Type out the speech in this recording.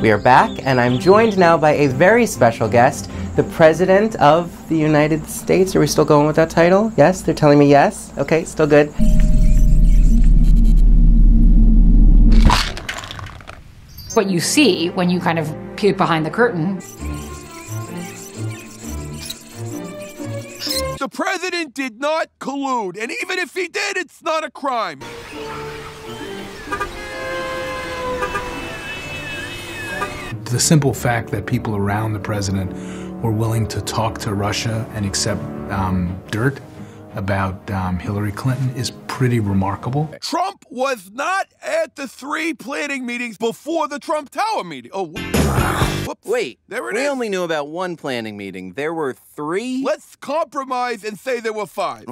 We are back, and I'm joined now by a very special guest, the President of the United States. Are we still going with that title? Yes? They're telling me yes? Okay, still good. What you see when you kind of peek behind the curtain The president did not collude, and even if he did, it's not a crime. The simple fact that people around the president were willing to talk to Russia and accept um, dirt about um, Hillary Clinton is pretty remarkable. Trump was not at the three planning meetings before the Trump Tower meeting. Oh, whoops. Wait, There it we is. only knew about one planning meeting. There were three? Let's compromise and say there were five.